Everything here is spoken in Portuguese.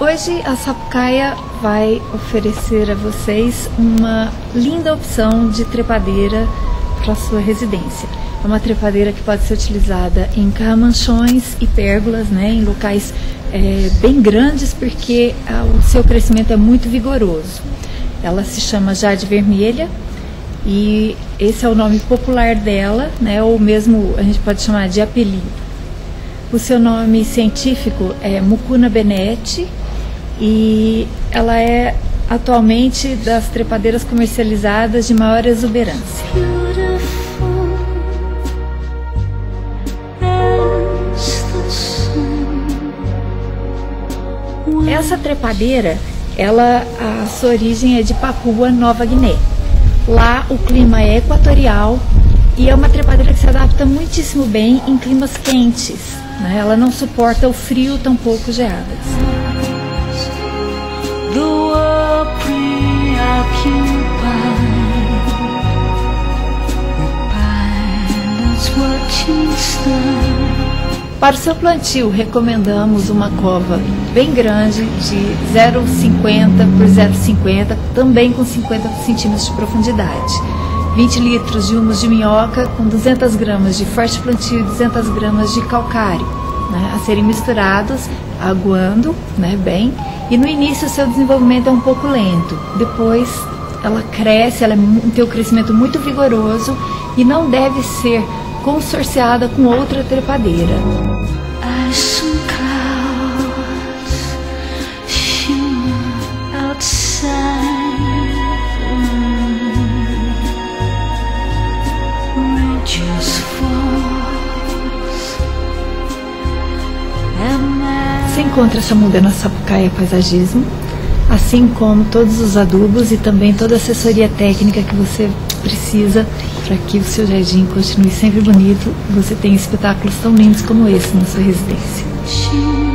Hoje a Sapucaia vai oferecer a vocês uma linda opção de trepadeira para sua residência. É uma trepadeira que pode ser utilizada em carramanchões e pérgolas, né, em locais é, bem grandes, porque ah, o seu crescimento é muito vigoroso. Ela se chama Jade Vermelha e esse é o nome popular dela, né, ou mesmo a gente pode chamar de apelido. O seu nome científico é Mucuna benete e ela é atualmente das trepadeiras comercializadas de maior exuberância. Essa trepadeira, ela a sua origem é de Papua Nova Guiné. Lá o clima é equatorial e é uma trepadeira que se adapta muitíssimo bem em climas quentes. Né? Ela não suporta o frio, tampouco geadas. Para o seu plantio, recomendamos uma cova bem grande, de 0,50 por 0,50, também com 50 centímetros de profundidade. 20 litros de humus de minhoca com 200 gramas de forte plantio e 200 gramas de calcário, né, a serem misturados, aguando né, bem. E no início o seu desenvolvimento é um pouco lento, depois ela cresce, ela tem um crescimento muito vigoroso e não deve ser consorciada com outra trepadeira. Você encontra essa muda na Sapucaia Paisagismo, assim como todos os adubos e também toda a assessoria técnica que você precisa para que o seu jardim continue sempre bonito e você tenha espetáculos tão lindos como esse na sua residência.